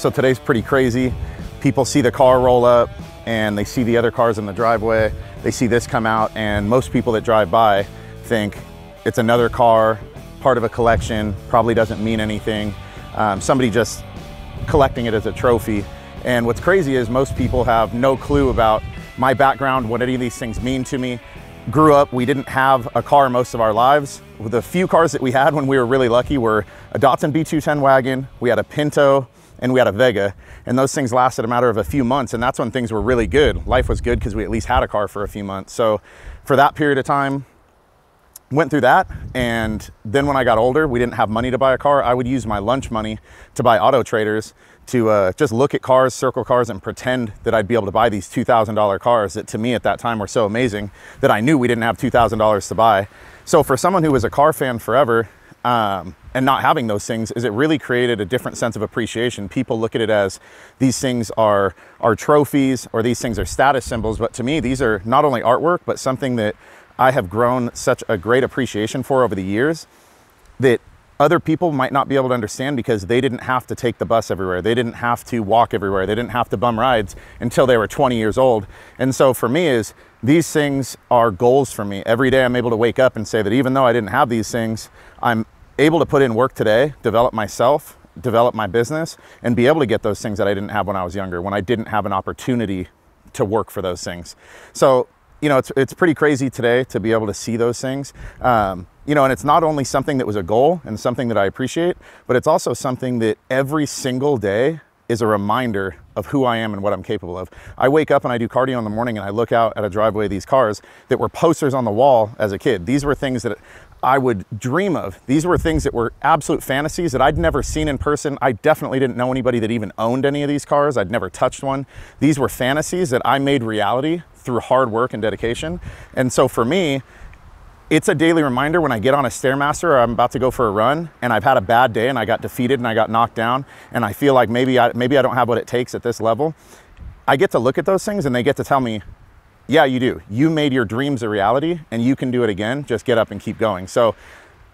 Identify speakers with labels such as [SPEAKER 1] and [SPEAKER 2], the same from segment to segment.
[SPEAKER 1] So today's pretty crazy. People see the car roll up and they see the other cars in the driveway. They see this come out and most people that drive by think it's another car, part of a collection, probably doesn't mean anything. Um, somebody just collecting it as a trophy. And what's crazy is most people have no clue about my background, what any of these things mean to me. Grew up, we didn't have a car most of our lives. The few cars that we had when we were really lucky were a Datsun B210 wagon, we had a Pinto, and we had a Vega. And those things lasted a matter of a few months. And that's when things were really good. Life was good because we at least had a car for a few months. So for that period of time, went through that and then when i got older we didn't have money to buy a car i would use my lunch money to buy auto traders to uh, just look at cars circle cars and pretend that i'd be able to buy these $2000 cars that to me at that time were so amazing that i knew we didn't have $2000 to buy so for someone who was a car fan forever um, and not having those things is it really created a different sense of appreciation people look at it as these things are are trophies or these things are status symbols but to me these are not only artwork but something that I have grown such a great appreciation for over the years that other people might not be able to understand because they didn't have to take the bus everywhere. They didn't have to walk everywhere. They didn't have to bum rides until they were 20 years old. And so for me is these things are goals for me. Every day I'm able to wake up and say that even though I didn't have these things, I'm able to put in work today, develop myself, develop my business and be able to get those things that I didn't have when I was younger, when I didn't have an opportunity to work for those things. So you know, it's, it's pretty crazy today to be able to see those things. Um, you know, and it's not only something that was a goal and something that I appreciate, but it's also something that every single day is a reminder of who I am and what I'm capable of. I wake up and I do cardio in the morning and I look out at a driveway of these cars that were posters on the wall as a kid. These were things that I would dream of. These were things that were absolute fantasies that I'd never seen in person. I definitely didn't know anybody that even owned any of these cars. I'd never touched one. These were fantasies that I made reality through hard work and dedication. And so for me, it's a daily reminder when I get on a Stairmaster or I'm about to go for a run and I've had a bad day and I got defeated and I got knocked down and I feel like maybe I, maybe I don't have what it takes at this level. I get to look at those things and they get to tell me, yeah, you do. You made your dreams a reality and you can do it again. Just get up and keep going. So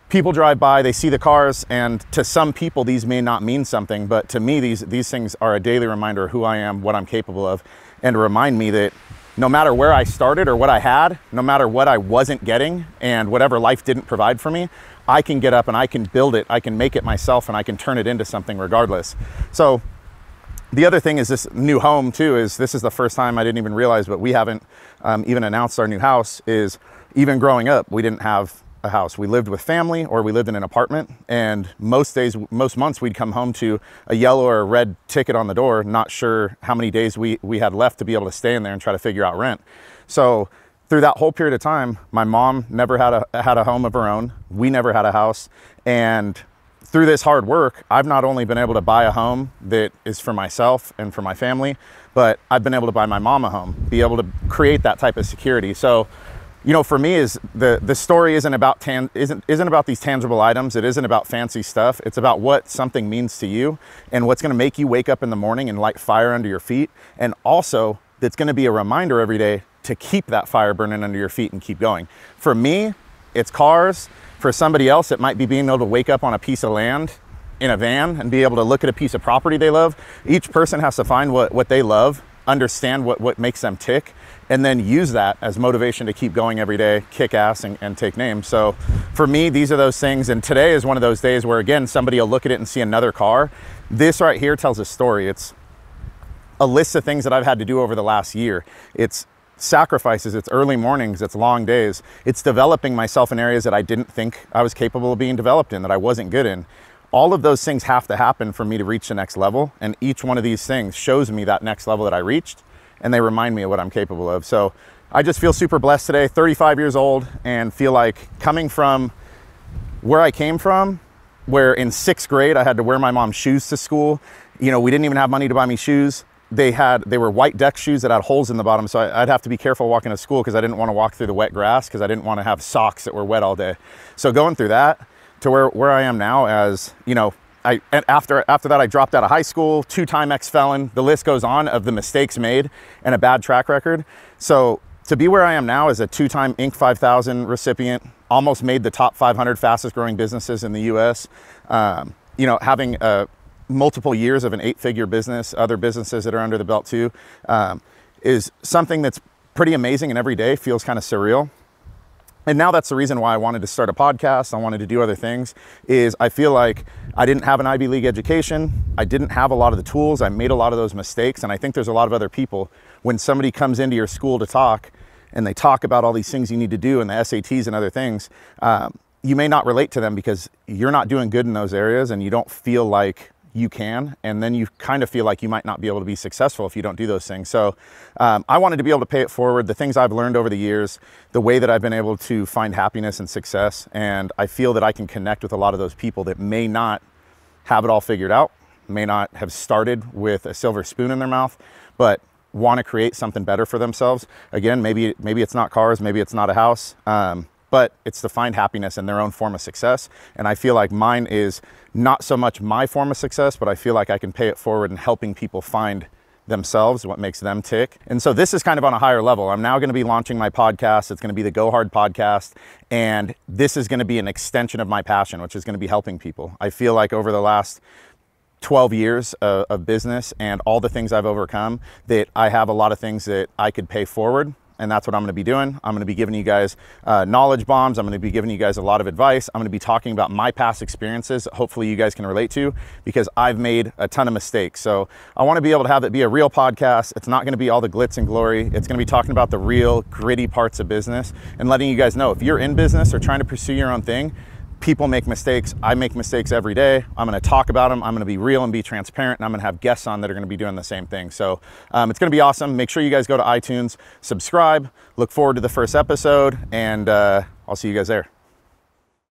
[SPEAKER 1] people drive by, they see the cars, and to some people, these may not mean something, but to me, these, these things are a daily reminder of who I am, what I'm capable of, and remind me that no matter where I started or what I had, no matter what I wasn't getting and whatever life didn't provide for me, I can get up and I can build it, I can make it myself, and I can turn it into something regardless. So, the other thing is this new home too is this is the first time I didn't even realize, but we haven't um, even announced our new house. Is even growing up, we didn't have a house. We lived with family or we lived in an apartment. And most days, most months, we'd come home to a yellow or a red ticket on the door, not sure how many days we, we had left to be able to stay in there and try to figure out rent. So through that whole period of time, my mom never had a, had a home of her own. We never had a house. And through this hard work, I've not only been able to buy a home that is for myself and for my family, but I've been able to buy my mom a home, be able to create that type of security. So you know, for me is the the story isn't about tan, isn't isn't about these tangible items. It isn't about fancy stuff. It's about what something means to you and what's going to make you wake up in the morning and light fire under your feet, and also that's going to be a reminder every day to keep that fire burning under your feet and keep going. For me, it's cars. For somebody else, it might be being able to wake up on a piece of land in a van and be able to look at a piece of property they love. Each person has to find what, what they love, understand what, what makes them tick, and then use that as motivation to keep going every day, kick ass and, and, take names. So for me, these are those things. And today is one of those days where again, somebody will look at it and see another car. This right here tells a story. It's a list of things that I've had to do over the last year. It's sacrifices, it's early mornings, it's long days. It's developing myself in areas that I didn't think I was capable of being developed in, that I wasn't good in. All of those things have to happen for me to reach the next level. And each one of these things shows me that next level that I reached and they remind me of what I'm capable of. So I just feel super blessed today, 35 years old, and feel like coming from where I came from, where in sixth grade I had to wear my mom's shoes to school. You know, we didn't even have money to buy me shoes. They had they were white deck shoes that had holes in the bottom, so I'd have to be careful walking to school because I didn't want to walk through the wet grass because I didn't want to have socks that were wet all day. So going through that to where where I am now as you know I, and after, after that, I dropped out of high school, two-time ex-felon. The list goes on of the mistakes made and a bad track record. So to be where I am now as a two-time Inc. 5000 recipient, almost made the top 500 fastest growing businesses in the U.S. Um, you know, having a multiple years of an eight figure business, other businesses that are under the belt too, um, is something that's pretty amazing and every day feels kind of surreal. And now that's the reason why I wanted to start a podcast. I wanted to do other things is I feel like I didn't have an Ivy League education. I didn't have a lot of the tools. I made a lot of those mistakes. And I think there's a lot of other people when somebody comes into your school to talk and they talk about all these things you need to do and the SATs and other things, um, you may not relate to them because you're not doing good in those areas and you don't feel like you can. And then you kind of feel like you might not be able to be successful if you don't do those things. So um, I wanted to be able to pay it forward, the things I've learned over the years, the way that I've been able to find happiness and success. And I feel that I can connect with a lot of those people that may not have it all figured out, may not have started with a silver spoon in their mouth, but want to create something better for themselves. Again, maybe maybe it's not cars, maybe it's not a house. Um, but it's to find happiness in their own form of success. And I feel like mine is not so much my form of success, but I feel like I can pay it forward in helping people find themselves, what makes them tick. And so this is kind of on a higher level. I'm now going to be launching my podcast. It's going to be the Go Hard podcast. And this is going to be an extension of my passion, which is going to be helping people. I feel like over the last 12 years of, of business and all the things I've overcome, that I have a lot of things that I could pay forward and that's what I'm going to be doing. I'm going to be giving you guys uh, knowledge bombs. I'm going to be giving you guys a lot of advice. I'm going to be talking about my past experiences. Hopefully, you guys can relate to because I've made a ton of mistakes. So I want to be able to have it be a real podcast. It's not going to be all the glitz and glory. It's going to be talking about the real gritty parts of business and letting you guys know if you're in business or trying to pursue your own thing people make mistakes. I make mistakes every day. I'm going to talk about them. I'm going to be real and be transparent, and I'm going to have guests on that are going to be doing the same thing. So um, it's going to be awesome. Make sure you guys go to iTunes, subscribe, look forward to the first episode, and uh, I'll see you guys there.